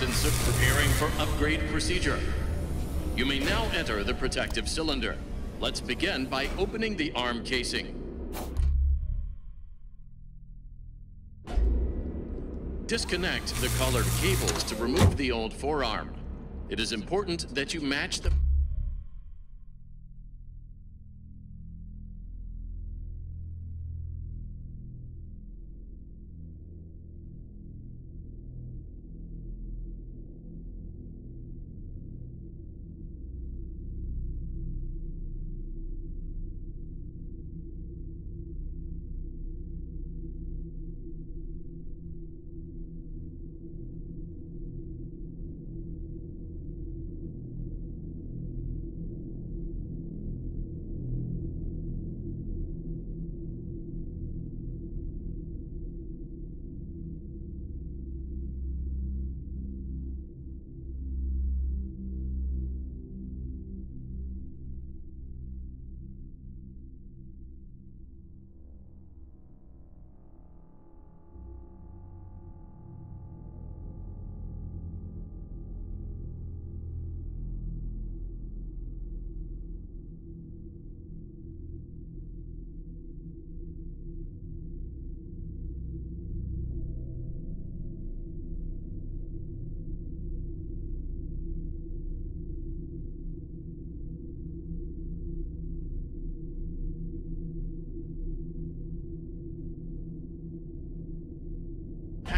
parts and su- preparing for upgrade procedure. You may now enter the protective cylinder. Let's begin by opening the arm casing. Disconnect the colored cables to remove the old forearm. It is important that you match the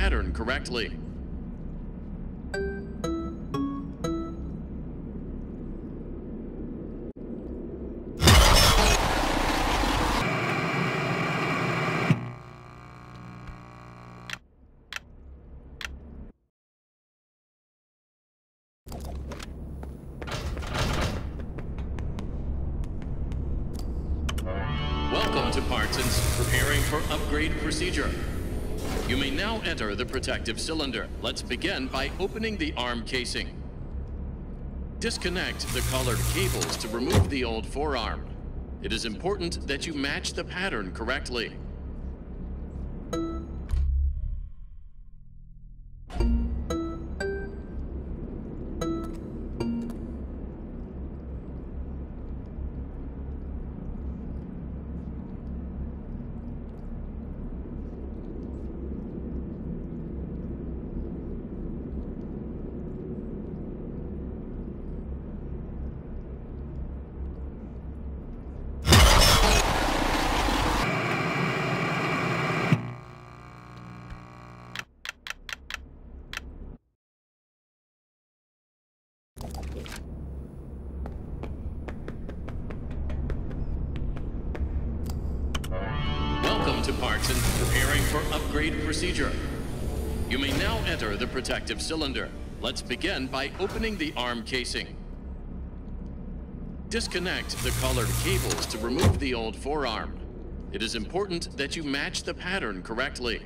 pattern correctly. Welcome to Parts and preparing for upgrade procedure. You may now enter the protective cylinder. Let's begin by opening the arm casing. Disconnect the colored cables to remove the old forearm. It is important that you match the pattern correctly. Upgrade procedure. You may now enter the protective cylinder. Let's begin by opening the arm casing. Disconnect the colored cables to remove the old forearm. It is important that you match the pattern correctly.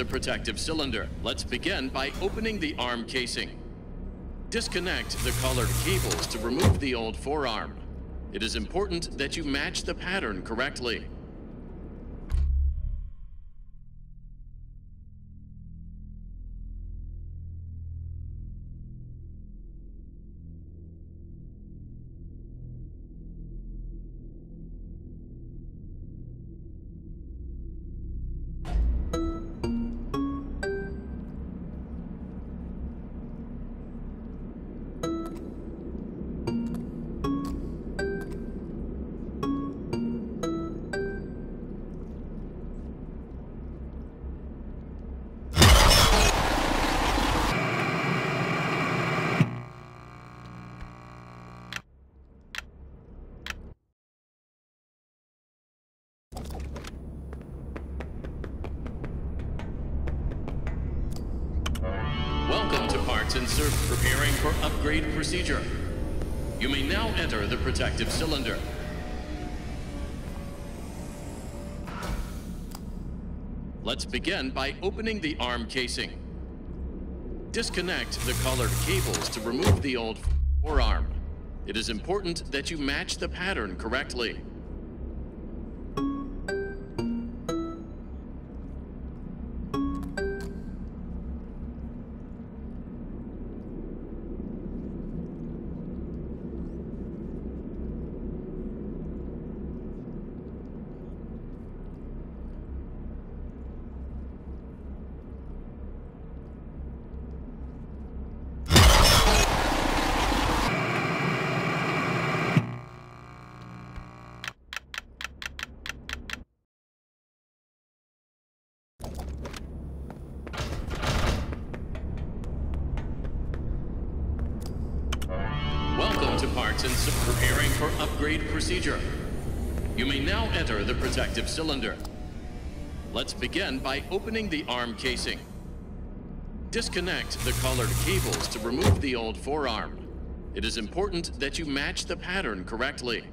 The protective cylinder. Let's begin by opening the arm casing. Disconnect the colored cables to remove the old forearm. It is important that you match the pattern correctly. Begin by opening the arm casing. Disconnect the colored cables to remove the old forearm. It is important that you match the pattern correctly. Preparing for upgrade procedure. You may now enter the protective cylinder. Let's begin by opening the arm casing. Disconnect the colored cables to remove the old forearm. It is important that you match the pattern correctly.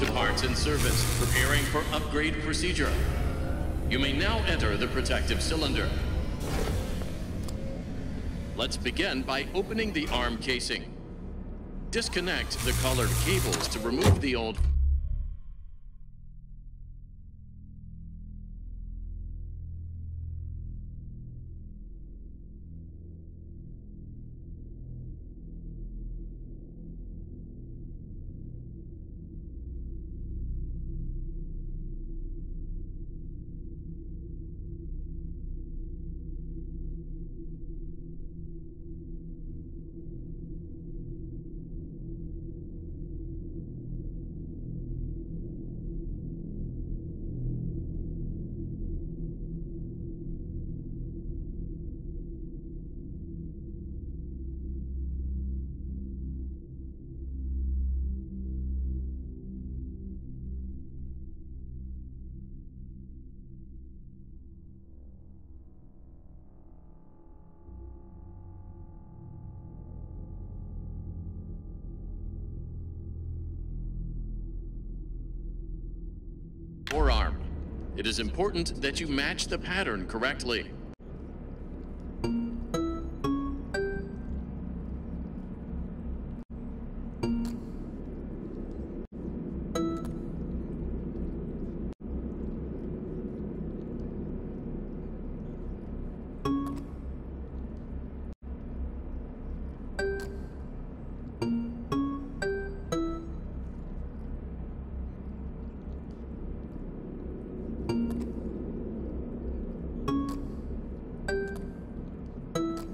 To Parts and Service, preparing for upgrade procedure. You may now enter the protective cylinder. Let's begin by opening the arm casing. Disconnect the colored cables to remove the old important that you match the pattern correctly.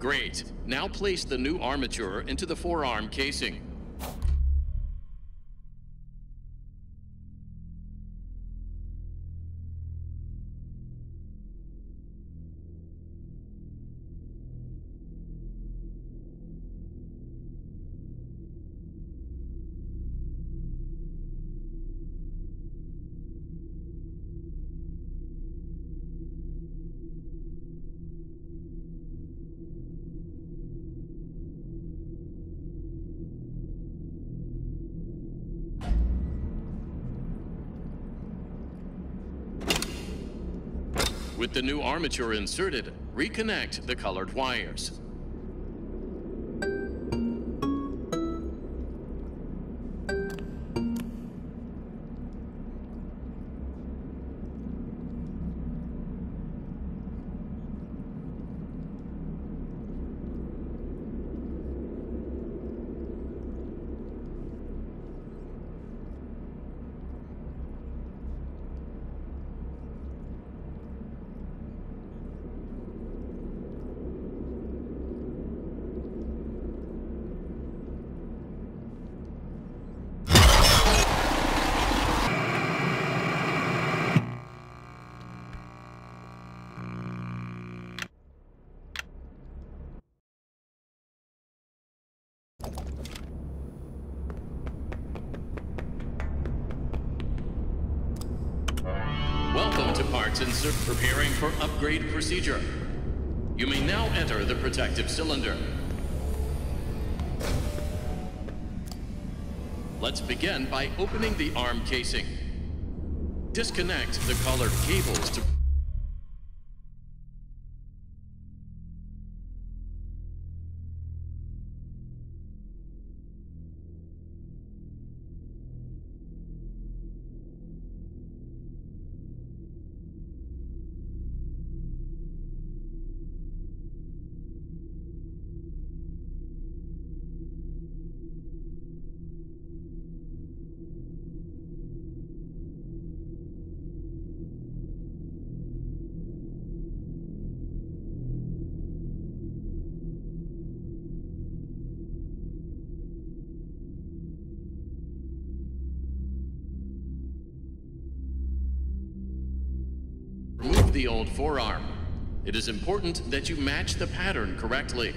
Great. Now place the new armature into the forearm casing. The new armature inserted, reconnect the colored wires. Procedure. You may now enter the protective cylinder. Let's begin by opening the arm casing. Disconnect the collared cables to is important that you match the pattern correctly.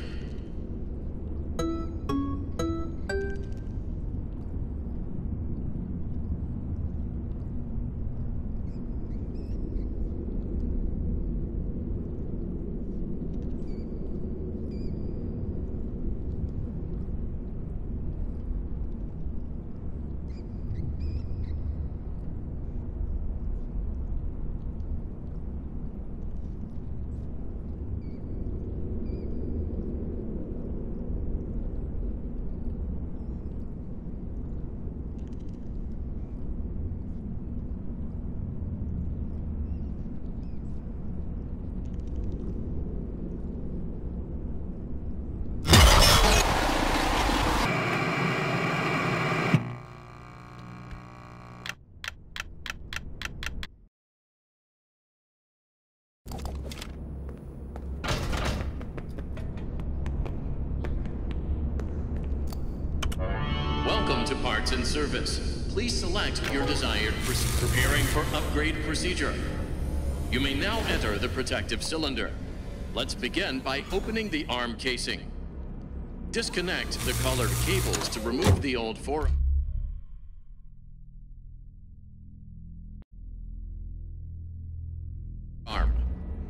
Welcome to Parts and Service. Please select your desired preparing for upgrade procedure. You may now enter the protective cylinder. Let's begin by opening the arm casing. Disconnect the colored cables to remove the old forearm. Arm.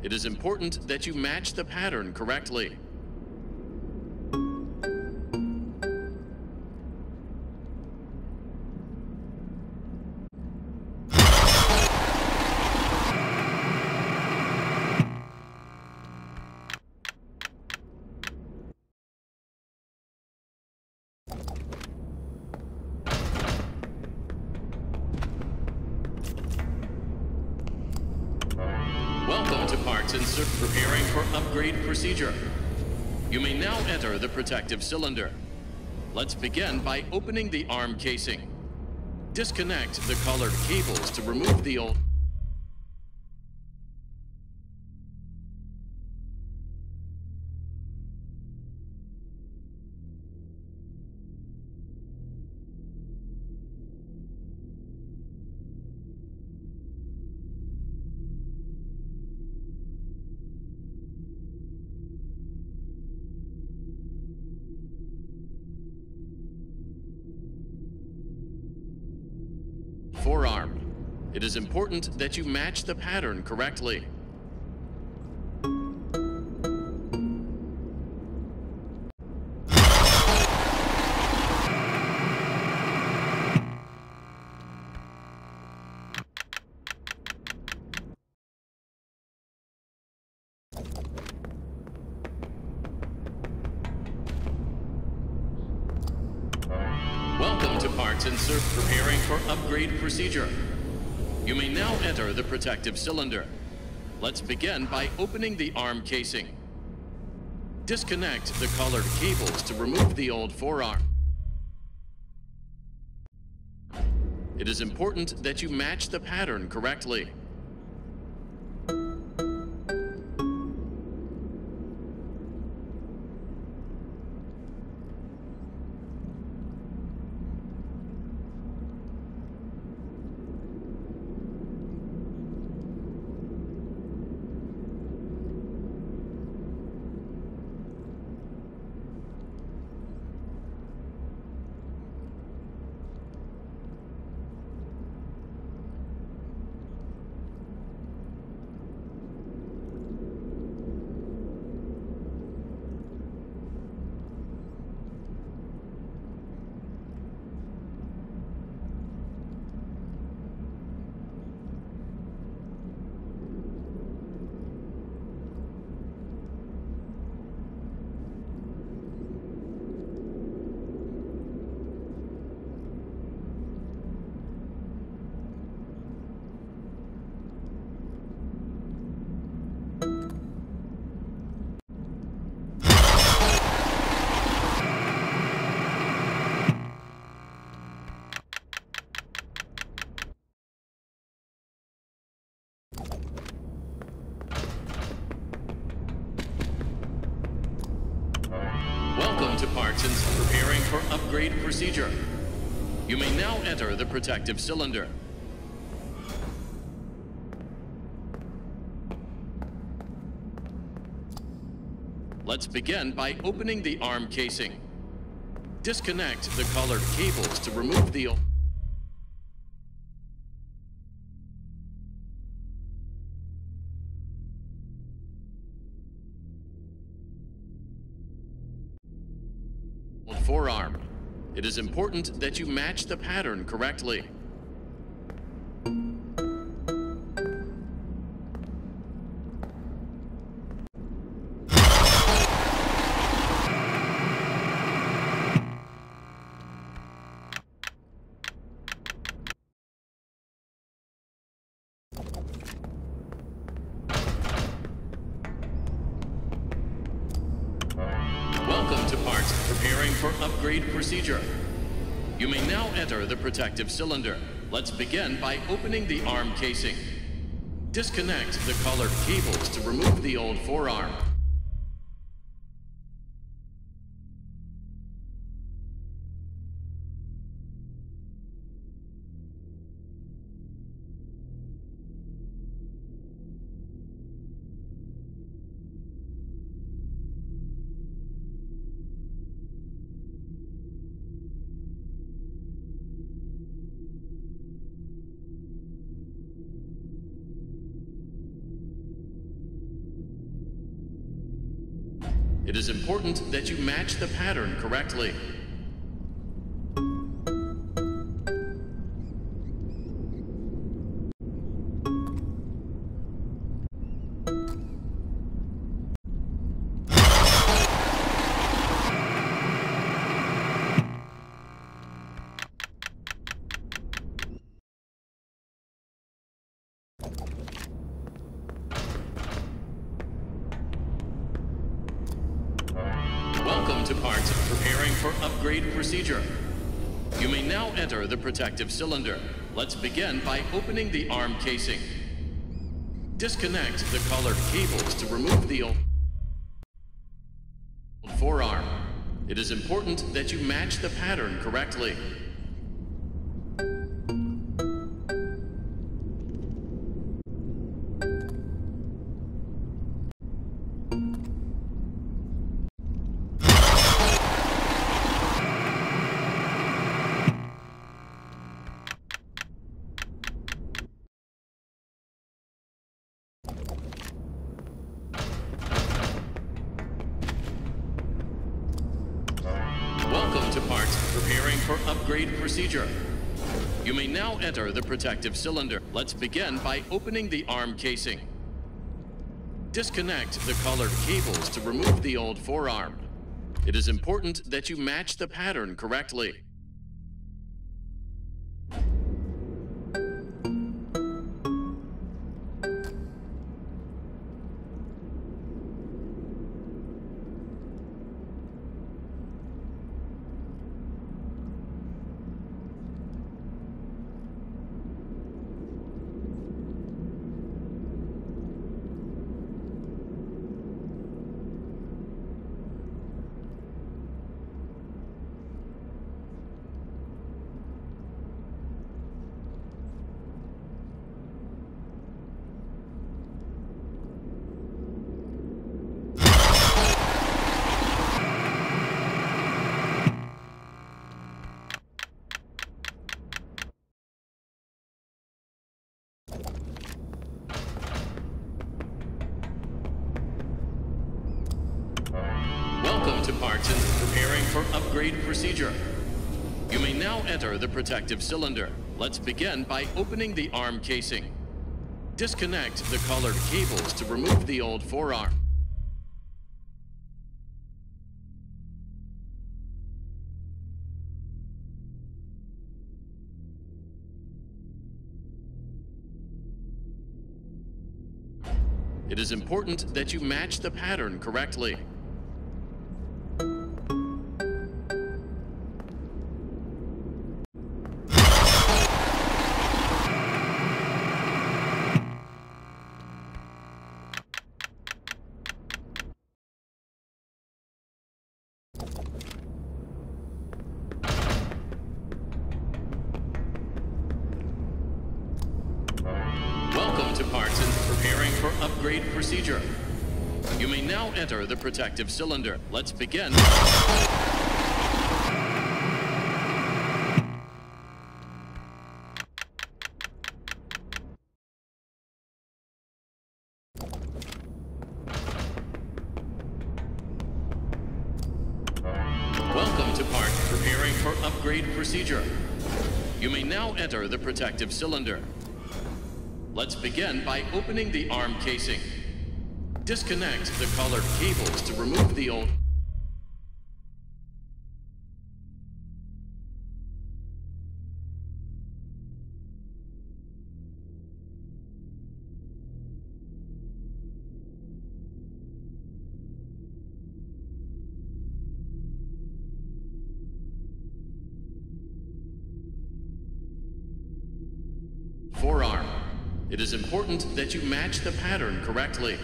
It is important that you match the pattern correctly. Protective cylinder. Let's begin by opening the arm casing. Disconnect the colored cables to remove the old. important that you match the pattern correctly. Welcome to Parts and Service Preparing for Upgrade Procedure. You may now enter the protective cylinder. Let's begin by opening the arm casing. Disconnect the colored cables to remove the old forearm. It is important that you match the pattern correctly. Welcome and preparing for upgrade procedure. You may now enter the protective cylinder. Let's begin by opening the arm casing. Disconnect the colored cables to remove the... is important that you match the pattern correctly. Protective cylinder. Let's begin by opening the arm casing. Disconnect the colored cables to remove the old forearm. Important that you match the pattern correctly. Upgrade procedure. You may now enter the protective cylinder. Let's begin by opening the arm casing. Disconnect the colored cables to remove the old forearm. It is important that you match the pattern correctly. Protective cylinder. Let's begin by opening the arm casing. Disconnect the colored cables to remove the old forearm. It is important that you match the pattern correctly. For upgrade procedure. You may now enter the protective cylinder. Let's begin by opening the arm casing. Disconnect the colored cables to remove the old forearm. It is important that you match the pattern correctly. Protective cylinder. Let's begin. Welcome to Part, preparing for upgrade procedure. You may now enter the protective cylinder. Let's begin by opening the arm casing. Disconnect the colored cables to remove the old... forearm. It is important that you match the pattern correctly.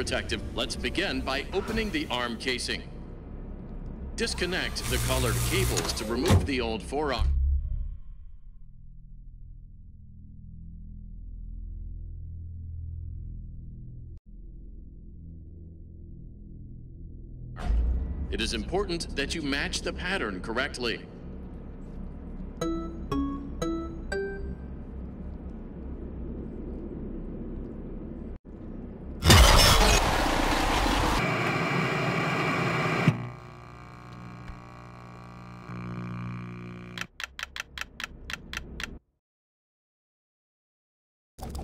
Protective. Let's begin by opening the arm casing. Disconnect the colored cables to remove the old forearm. It is important that you match the pattern correctly. Welcome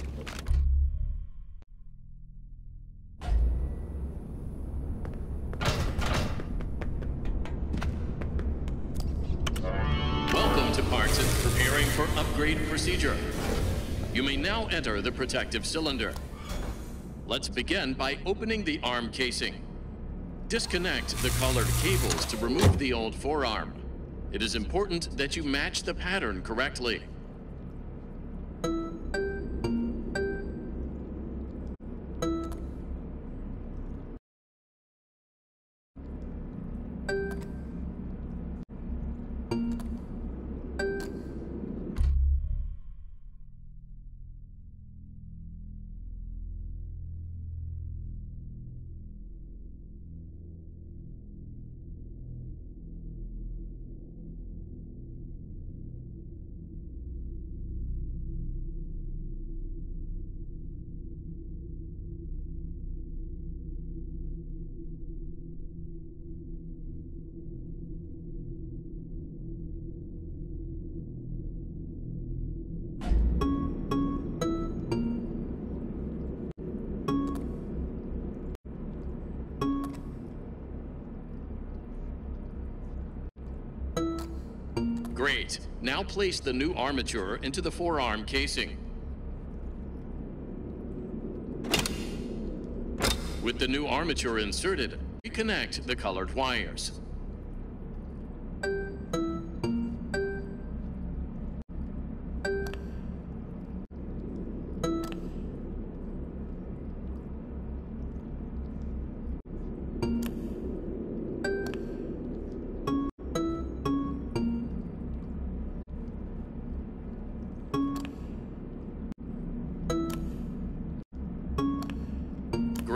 to Parton, preparing for upgrade procedure. You may now enter the protective cylinder. Let's begin by opening the arm casing. Disconnect the colored cables to remove the old forearm. It is important that you match the pattern correctly. Place the new armature into the forearm casing. With the new armature inserted, reconnect the colored wires.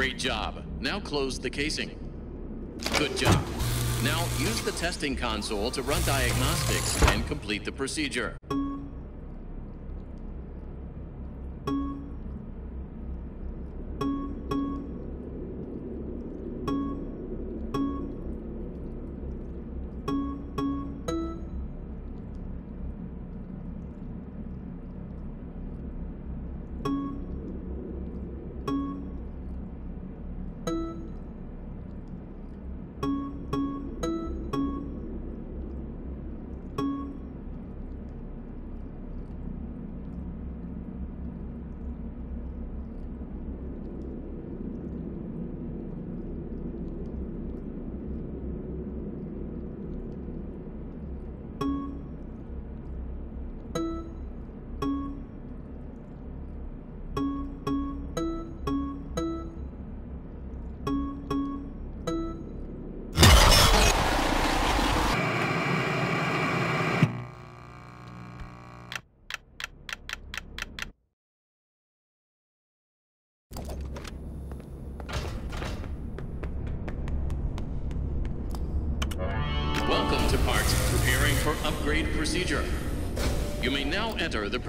Great job. Now close the casing. Good job. Now use the testing console to run diagnostics and complete the procedure.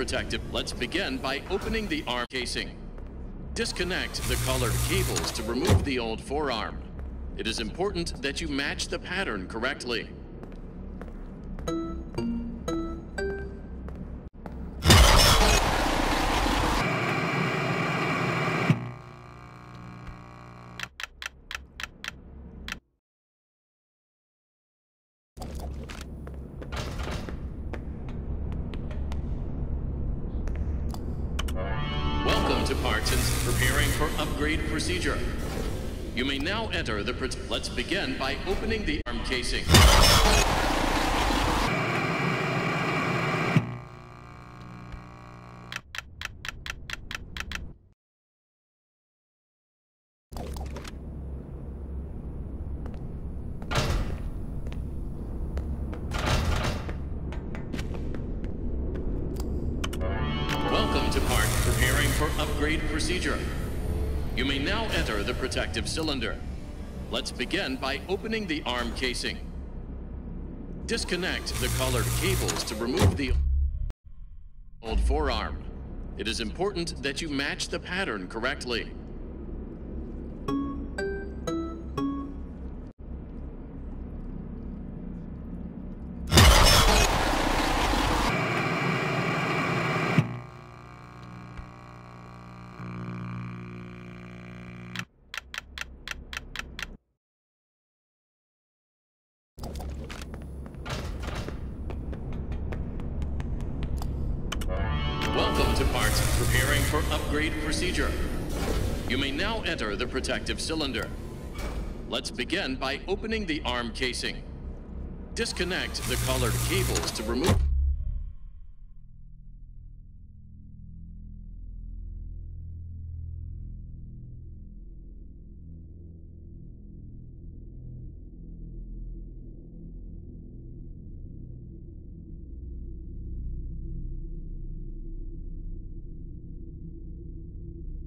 Protective. Let's begin by opening the arm casing. Disconnect the colored cables to remove the old forearm. It is important that you match the pattern correctly. Preparing for upgrade procedure. You may now enter the. Let's begin by opening the arm casing. Cylinder. Let's begin by opening the arm casing. Disconnect the colored cables to remove the old forearm. It is important that you match the pattern correctly. Protective cylinder. Let's begin by opening the arm casing. Disconnect the colored cables to remove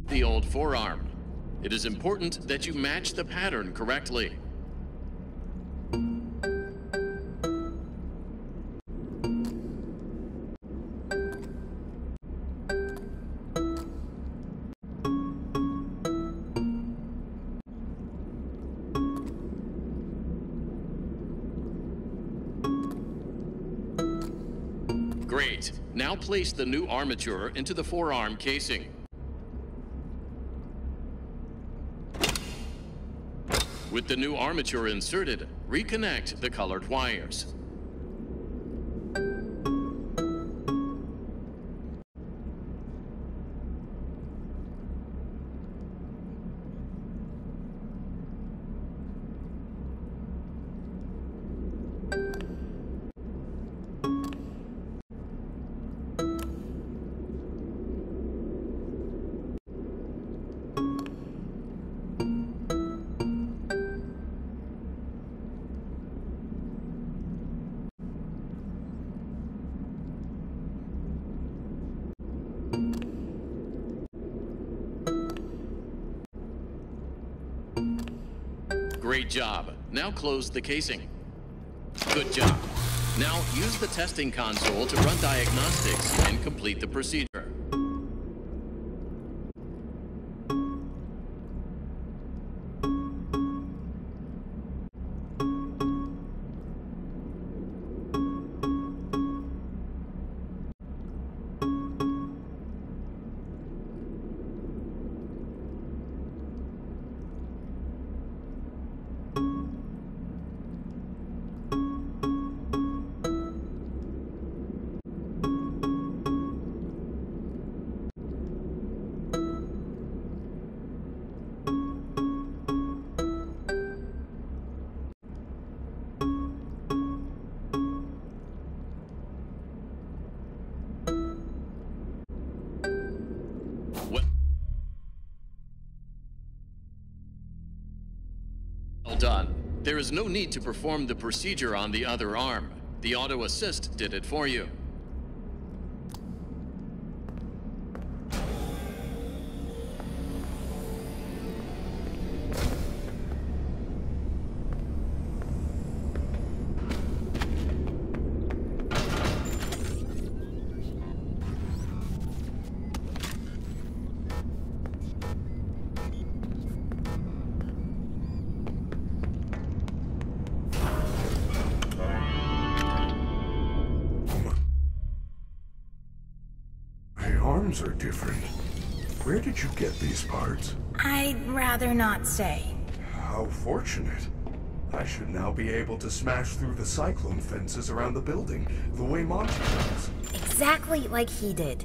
the old forearm. It is important that you match the pattern correctly. Great. Now place the new armature into the forearm casing. With the new armature inserted, reconnect the colored wires. Close the casing. Good job. Now use the testing console to run diagnostics and complete the procedure. Done. There is no need to perform the procedure on the other arm. The auto assist did it for you. Say. How fortunate. I should now be able to smash through the cyclone fences around the building, the way Monty does. Exactly like he did.